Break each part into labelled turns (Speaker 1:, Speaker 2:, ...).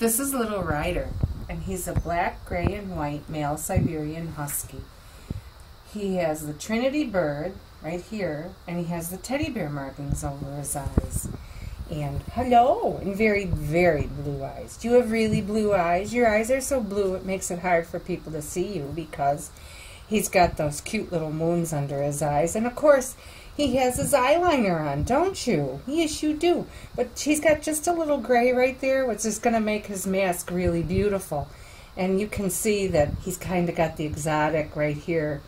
Speaker 1: This is Little Ryder, and he's a black, gray, and white male Siberian Husky. He has the Trinity bird right here, and he has the teddy bear markings over his eyes. And hello, and very, very blue eyes. Do you have really blue eyes? Your eyes are so blue it makes it hard for people to see you because he's got those cute little moons under his eyes. And of course, he has his eyeliner on, don't you? Yes, you do. But he's got just a little gray right there, which is going to make his mask really beautiful. And you can see that he's kind of got the exotic right here,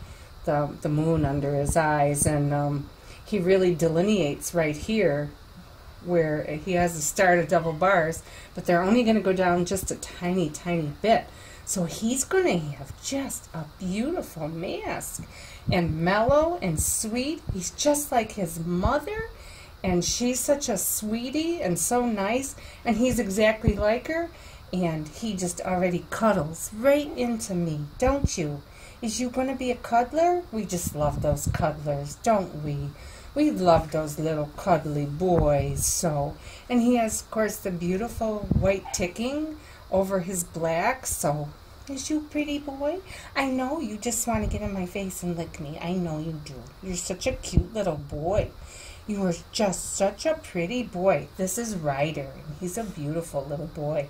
Speaker 1: the, the moon under his eyes. And um, he really delineates right here where he has the start of double bars, but they're only going to go down just a tiny, tiny bit. So he's going to have just a beautiful mask and mellow and sweet. He's just like his mother, and she's such a sweetie and so nice, and he's exactly like her, and he just already cuddles right into me, don't you? Is you going to be a cuddler? We just love those cuddlers, don't we? We love those little cuddly boys so. And he has, of course, the beautiful white ticking over his black, so is you pretty boy? I know you just want to get in my face and lick me. I know you do. You're such a cute little boy. You are just such a pretty boy. This is Ryder, and he's a beautiful little boy.